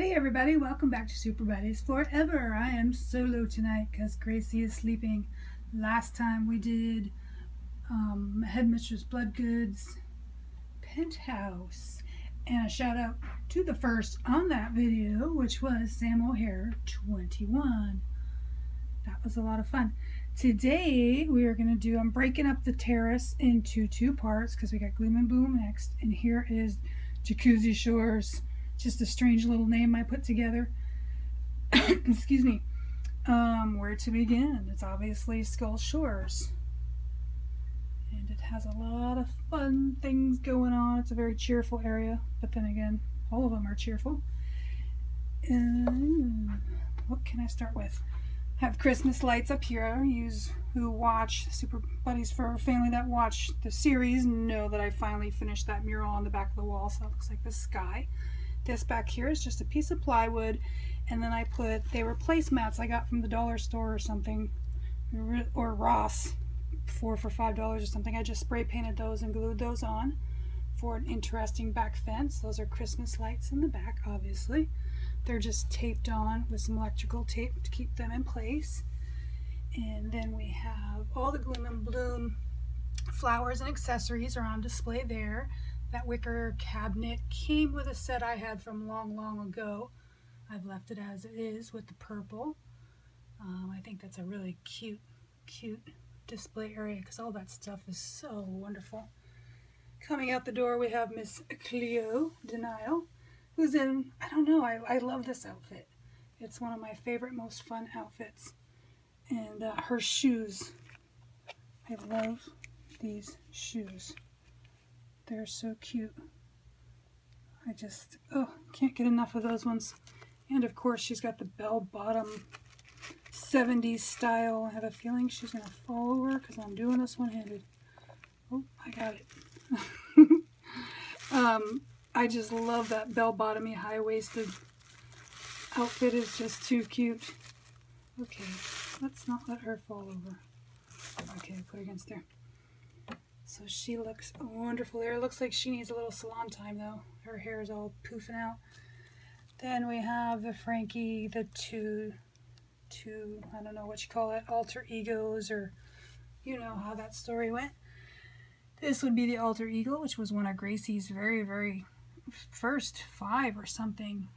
Hey everybody, welcome back to Super Buddies Forever. I am solo tonight because Gracie is sleeping. Last time we did um, Headmistress Bloodgood's Penthouse. And a shout out to the first on that video, which was Sam O'Hare 21. That was a lot of fun. Today we are going to do, I'm breaking up the terrace into two parts because we got Gloom and Bloom next. And here is Jacuzzi Shores just a strange little name I put together. Excuse me. Um, where to begin? It's obviously Skull Shores. And it has a lot of fun things going on. It's a very cheerful area, but then again, all of them are cheerful. And what can I start with? Have Christmas lights up here. Use who watch Super Buddies for Family that watch the series know that I finally finished that mural on the back of the wall, so it looks like the sky. This back here is just a piece of plywood and then I put, they were placemats I got from the dollar store or something or Ross four for five dollars or something. I just spray painted those and glued those on for an interesting back fence. Those are Christmas lights in the back obviously. They're just taped on with some electrical tape to keep them in place. And then we have all the Gloom and Bloom flowers and accessories are on display there. That wicker cabinet came with a set I had from long, long ago. I've left it as it is with the purple. Um, I think that's a really cute, cute display area because all that stuff is so wonderful. Coming out the door we have Miss Cleo DeNile, who's in, I don't know, I, I love this outfit. It's one of my favorite, most fun outfits. And uh, her shoes, I love these shoes. They're so cute. I just, oh, can't get enough of those ones. And of course, she's got the bell bottom 70s style. I have a feeling she's going to fall over because I'm doing this one-handed. Oh, I got it. um, I just love that bell-bottomy high-waisted outfit is just too cute. Okay, let's not let her fall over. Okay, put her against there. So she looks wonderful there. It looks like she needs a little salon time though. Her hair is all poofing out. Then we have the Frankie, the two, two, I don't know what you call it, alter egos or you know how that story went. This would be the alter ego, which was one of Gracie's very, very first five or something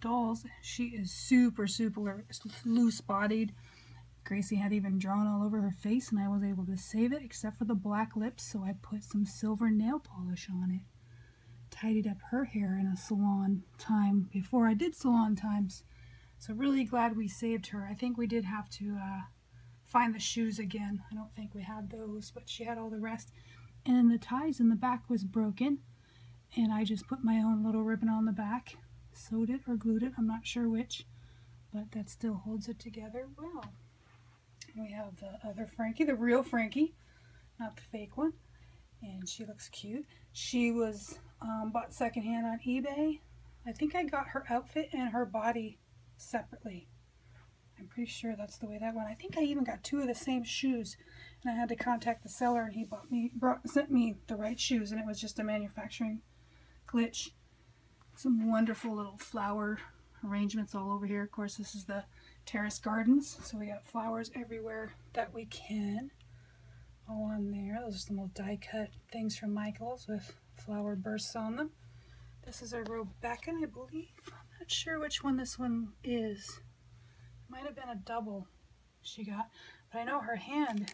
dolls. She is super, super loose bodied Gracie had even drawn all over her face and I was able to save it except for the black lips so I put some silver nail polish on it. Tidied up her hair in a salon time before I did salon times. So really glad we saved her. I think we did have to uh, find the shoes again. I don't think we had those, but she had all the rest. And the ties in the back was broken and I just put my own little ribbon on the back. Sewed it or glued it, I'm not sure which, but that still holds it together well. We have the other Frankie, the real Frankie, not the fake one. And she looks cute. She was um, bought secondhand on eBay. I think I got her outfit and her body separately. I'm pretty sure that's the way that went. I think I even got two of the same shoes, and I had to contact the seller, and he bought me, brought, sent me the right shoes, and it was just a manufacturing glitch. Some wonderful little flower arrangements all over here. Of course, this is the terrace gardens. So we got flowers everywhere that we can. All on there. Those are some little die cut things from Michaels with flower bursts on them. This is a Rebecca, I believe. I'm not sure which one this one is. Might have been a double she got. But I know her hand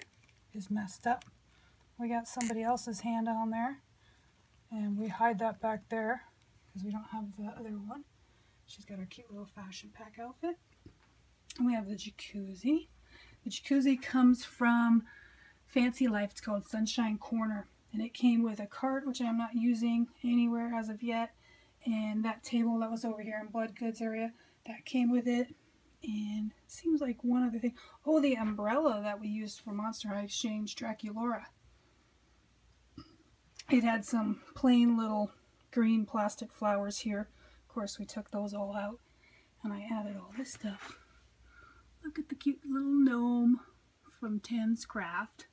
is messed up. We got somebody else's hand on there. And we hide that back there because we don't have the other one. She's got her cute little fashion pack outfit. And we have the jacuzzi. The jacuzzi comes from Fancy Life. It's called Sunshine Corner. And it came with a cart, which I'm not using anywhere as of yet. And that table that was over here in Bloodgood's area, that came with it. And it seems like one other thing. Oh, the umbrella that we used for Monster High Exchange Draculaura. It had some plain little green plastic flowers here. Of course, we took those all out. And I added all this stuff. Look at the cute little gnome from Ten's Craft.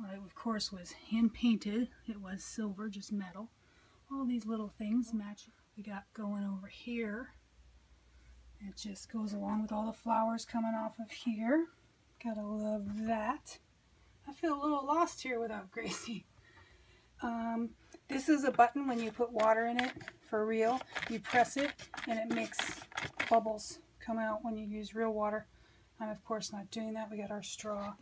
Well, it, of course, was hand painted. It was silver, just metal. All these little things match. We got going over here. It just goes along with all the flowers coming off of here. Gotta love that. I feel a little lost here without Gracie. Um, this is a button when you put water in it for real. You press it and it makes bubbles come out when you use real water. I'm of course not doing that. We got our straw.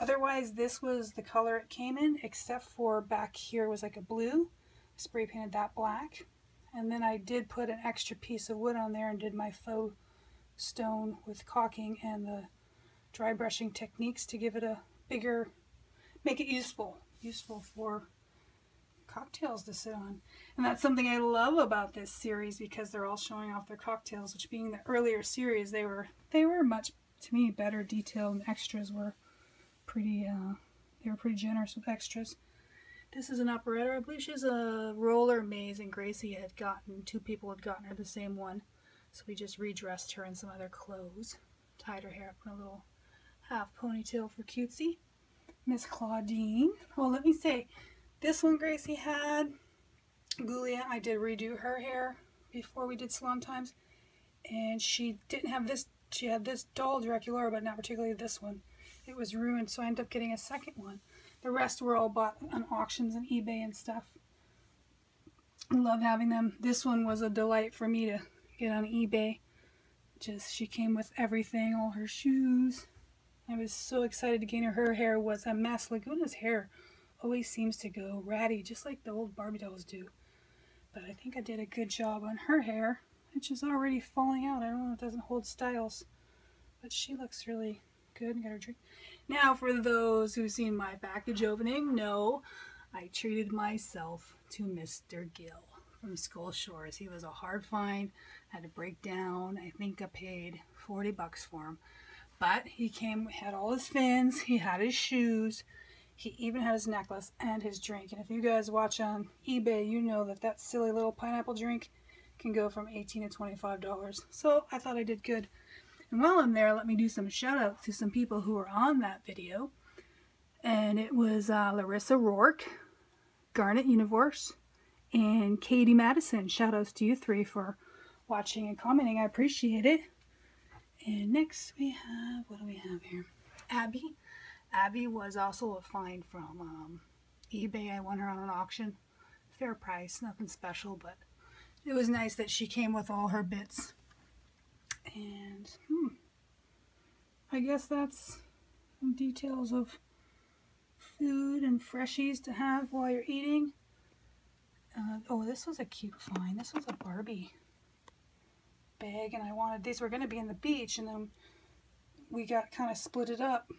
Otherwise, this was the color it came in, except for back here was like a blue. Spray painted that black. And then I did put an extra piece of wood on there and did my faux stone with caulking and the dry brushing techniques to give it a bigger, make it useful, useful for cocktails to sit on. And that's something I love about this series because they're all showing off their cocktails, which being the earlier series, they were they were much to me better detailed and extras were pretty uh, they were pretty generous with extras. This is an operetta. I believe she's a roller maze and Gracie had gotten two people had gotten her the same one. So we just redressed her in some other clothes. Tied her hair up in a little half ponytail for cutesy. Miss Clawdeen. Oh, let me say, this one Gracie had, Ghoulia, I did redo her hair before we did salon times. And she didn't have this, she had this dull Draculaura, but not particularly this one. It was ruined, so I ended up getting a second one. The rest were all bought on auctions and eBay and stuff. Love having them. This one was a delight for me to get on eBay. Just, she came with everything, all her shoes, I was so excited to gain her. Her hair was a mess. Lagoona's hair always seems to go ratty, just like the old Barbie dolls do. But I think I did a good job on her hair, which is already falling out. I don't know it doesn't hold styles, but she looks really good. and Got her drink. Now, for those who've seen my package opening, no, I treated myself to Mr. Gil from Skull Shores. He was a hard find. had to break down. I think I paid 40 bucks for him. But he came, had all his fins, he had his shoes, he even had his necklace and his drink. And if you guys watch on eBay, you know that that silly little pineapple drink can go from 18 to $25. So I thought I did good. And while I'm there, let me do some shout outs to some people who were on that video. And it was uh, Larissa Rourke, Garnet Universe, and Katie Madison. Shout outs to you three for watching and commenting. I appreciate it. And next we have, what do we have here? Abbey. Abbey was also a find from um, eBay. I won her on an auction. Fair price, nothing special, but it was nice that she came with all her bits. And, hmm, I guess that's details of food and freshies to have while you're eating. Uh, oh, this was a cute find. This was a Barbie bag and I wanted these were going to be in the beach and then we got kind of split it up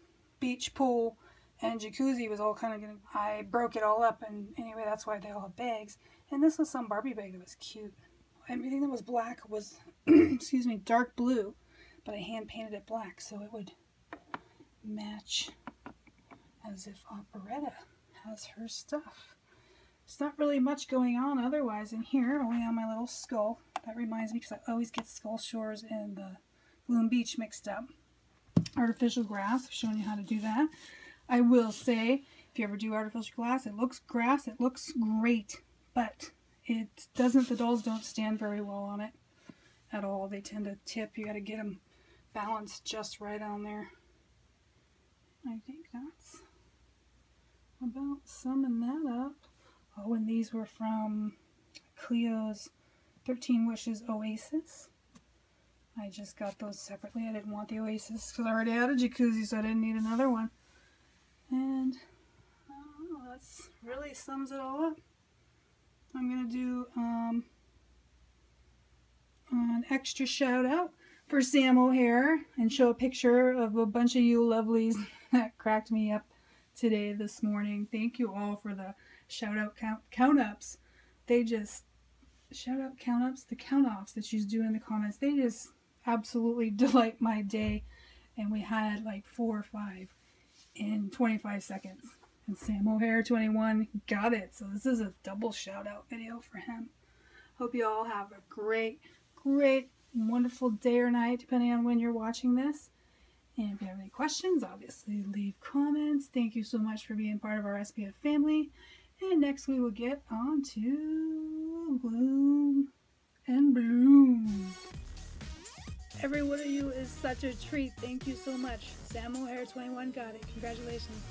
beach pool and jacuzzi was all kind of getting I broke it all up and anyway that's why they all have bags. And this was some Barbie bag that was cute. Everything that was black was excuse me dark blue but I hand painted it black so it would match as if operetta has her stuff. There's not really much going on otherwise in here only on my little skull. That reminds me because I always get Skull Shores and the Gloom Beach mixed up. Artificial grass, I've shown you how to do that. I will say, if you ever do artificial grass, it looks grass, it looks great, but it doesn't, the dolls don't stand very well on it at all. They tend to tip. You got to get them balanced just right on there. I think that's about summing that up. Oh, and these were from Cleo's 13 Wishes Oasis. I just got those separately. I didn't want the Oasis because I already had a jacuzzi, so I didn't need another one. And uh, that really sums it all up. I'm going to do um, an extra shout out for Sam O'Hare and show a picture of a bunch of you lovelies that cracked me up today, this morning. Thank you all for the shout out count, count ups. They just shout out count ups, the count offs that she's doing in the comments. They just absolutely delight my day. And we had like four or five in 25 seconds. And Sam O'Hare 21 got it. So this is a double shout out video for him. Hope you all have a great, great, wonderful day or night, depending on when you're watching this. And if you have any questions, obviously leave comments. Thank you so much for being part of our SBF family. And next we will get on to Gloom Every one of you is such a treat. Thank you so much. Sam O'Hare 21 got it. Congratulations.